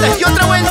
mientras que otra buen